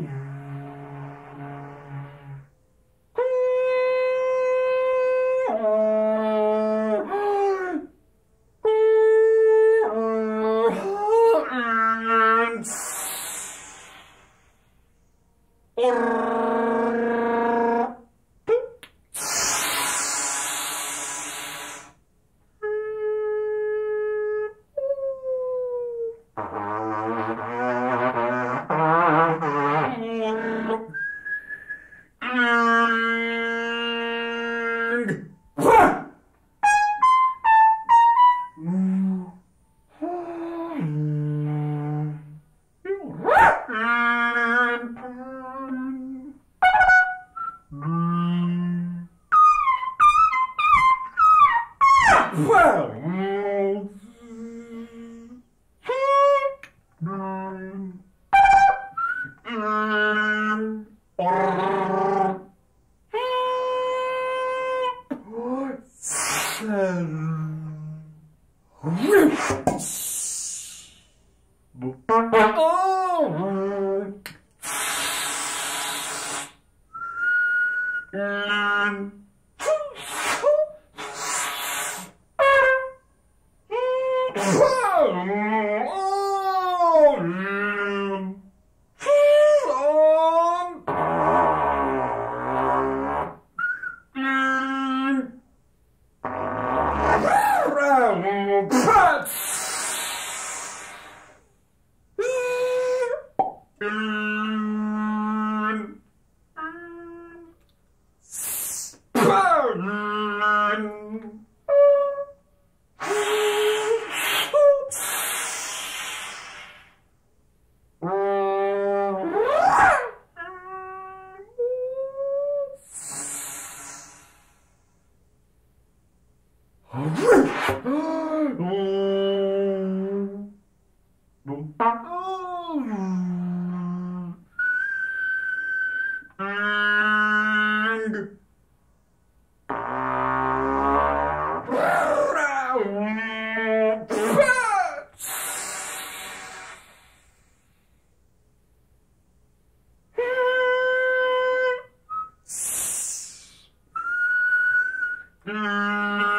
Luna. Meow. Oh! Um. Oh! Mmm. And... Mm-hmm.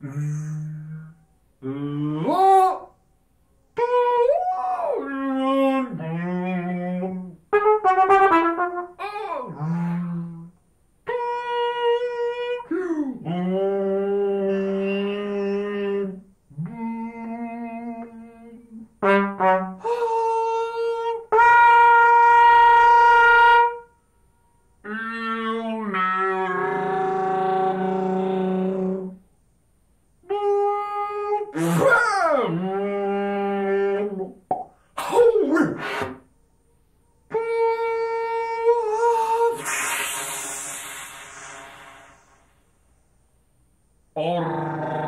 嗯。Or